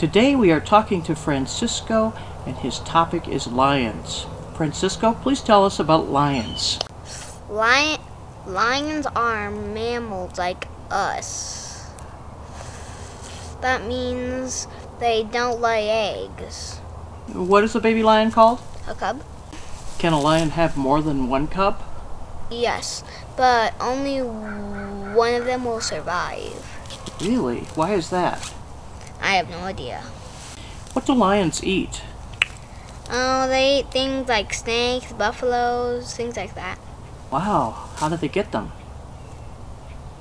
Today we are talking to Francisco and his topic is lions. Francisco, please tell us about lions. Lion, lions are mammals like us. That means they don't lay eggs. What is a baby lion called? A cub? Can a lion have more than one cub? Yes, but only one of them will survive. Really? Why is that? I have no idea. What do lions eat? Oh, they eat things like snakes, buffaloes, things like that. Wow, how do they get them?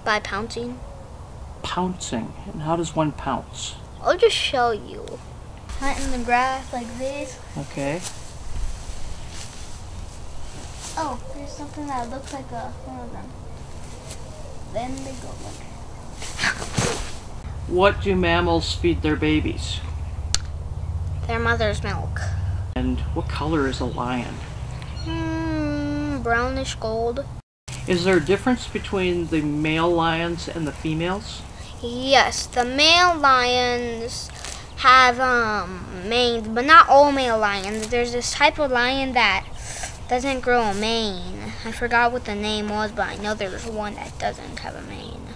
By pouncing. Pouncing. And how does one pounce? I'll just show you. Hunt in the grass like this. Okay. Oh, there's something that looks like a one of them. Then they go like. What do mammals feed their babies? Their mother's milk. And what color is a lion? Hmm, brownish gold. Is there a difference between the male lions and the females? Yes, the male lions have um manes, but not all male lions. There's this type of lion that doesn't grow a mane. I forgot what the name was, but I know there's one that doesn't have a mane.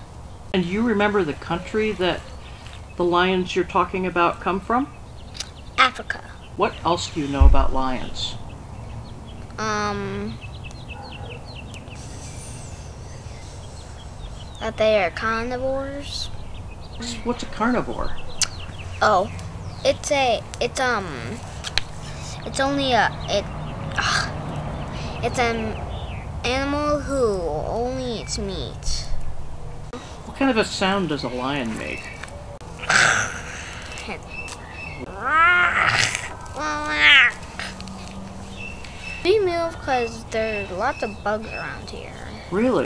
And you remember the country that the lions you're talking about come from? Africa. What else do you know about lions? Um, that they are carnivores. What's a carnivore? Oh, it's a, it's um, it's only a, it, ugh, it's an animal who only eats meat. What kind of a sound does a lion make? We move because there's lots of bugs around here. Really?